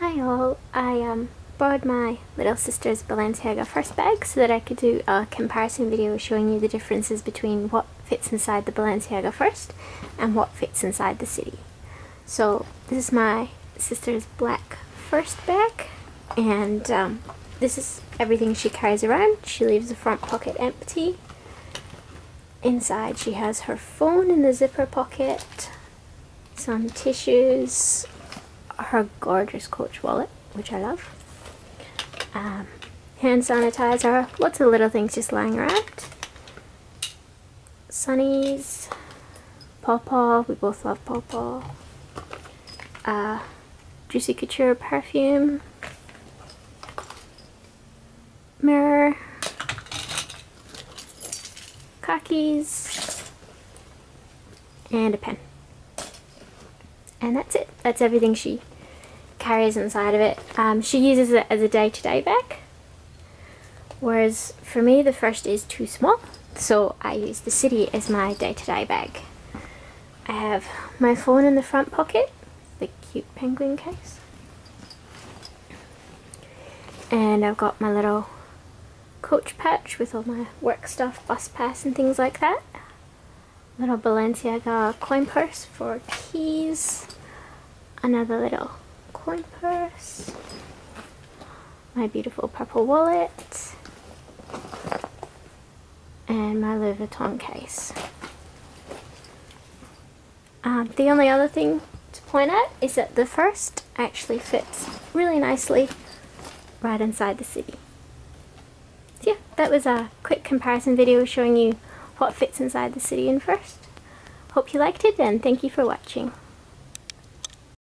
Hi all, I um, borrowed my little sister's Balenciaga first bag so that I could do a comparison video showing you the differences between what fits inside the Balenciaga first and what fits inside the city. So this is my sister's black first bag and um, this is everything she carries around. She leaves the front pocket empty. Inside she has her phone in the zipper pocket, some tissues, her gorgeous Coach wallet, which I love. Um, hand sanitizer, lots of little things just lying around. Sunnies, Paw we both love Paw Uh, Juicy Couture perfume, mirror, khakis, and a pen. And that's it. That's everything she carries inside of it. Um, she uses it as a day-to-day -day bag. Whereas for me the first is too small. So I use the City as my day-to-day -day bag. I have my phone in the front pocket, the cute penguin case. And I've got my little coach pouch with all my work stuff, bus pass and things like that. Little Balenciaga coin purse for keys. Another little coin purse, my beautiful purple wallet, and my Louis Vuitton case. Um, the only other thing to point out is that the first actually fits really nicely right inside the city. So yeah, that was a quick comparison video showing you what fits inside the city in first. Hope you liked it and thank you for watching.